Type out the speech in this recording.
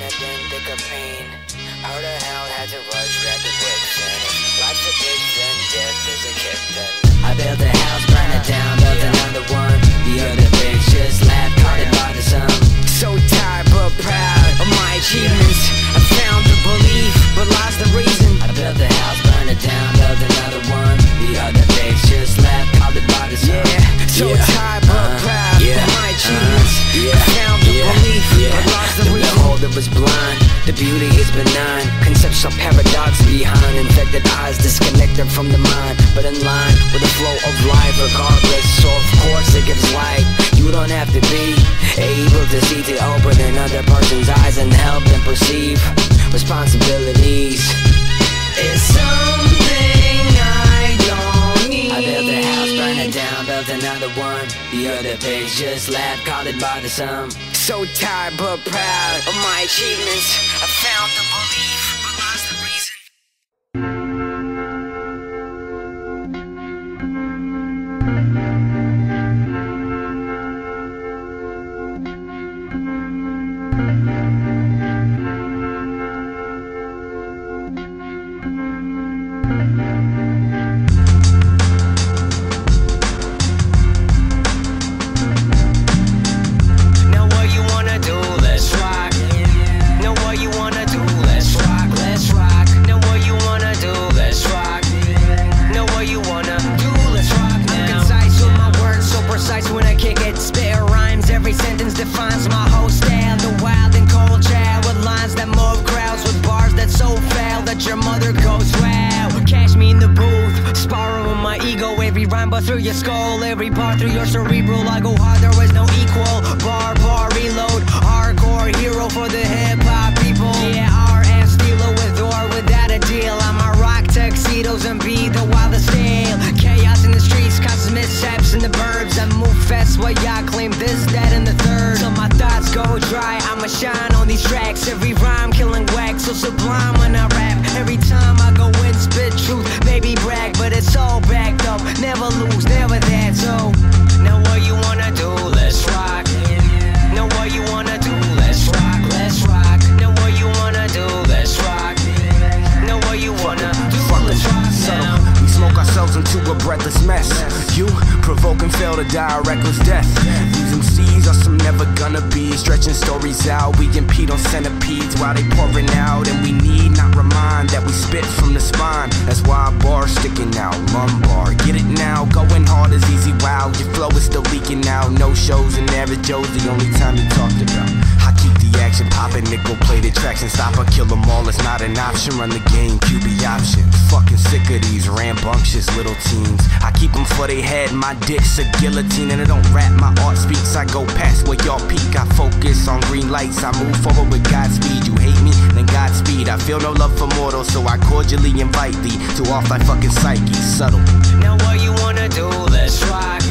a of pain. Hell had to rush, bricks life's a bitch, then death is a I built a house, burn it down, beholder was blind, the beauty is benign. Conceptual paradox behind infected eyes, disconnected from the mind, but in line with the flow of life, regardless. So of course it gives light. You don't have to be able to see to open another person's eyes and help them perceive responsibilities. It's something I don't need. I built a house, burned it down, built another one. The other bitch just laughed, called it by the sun. So tired but proud of my achievements. I found the goes wow. Cash me in the booth, sparring my ego. Every rhyme but through your skull, every bar through your cerebral. I go hard, there is no equal. Bar, bar, reload. Hardcore hero for the hip hop people. Yeah, RS dealer with or without a deal. I'm a rock tuxedos and be the wildest tale. Chaos in the streets, causes mishaps in the burbs. I move fast while y'all claim this, that, and the third. So my thoughts go dry. I'ma shine breathless mess. You provoke and fail to die a reckless death. These MCs are some never gonna be. Stretching stories out, we impede on centipedes while they pouring out. And we need not remind that we spit from the spine. That's why bar's sticking out. Lumbar, get it now. Going hard is easy, wow. Your flow is still leaking out. No shows and average Joe's the only time you talked about. I keep action popping, nickel plated traction stopper. Kill them all, it's not an option. Run the game, QB option. Fucking sick of these rambunctious little teens. I keep them for they head, my dick's a guillotine. And I don't rap, my art speaks. I go past where y'all peak. I focus on green lights. I move forward with Godspeed. You hate me, then Godspeed. I feel no love for mortals, so I cordially invite thee to off thy fucking psyche. Subtle. Now what you wanna do? Let's rock.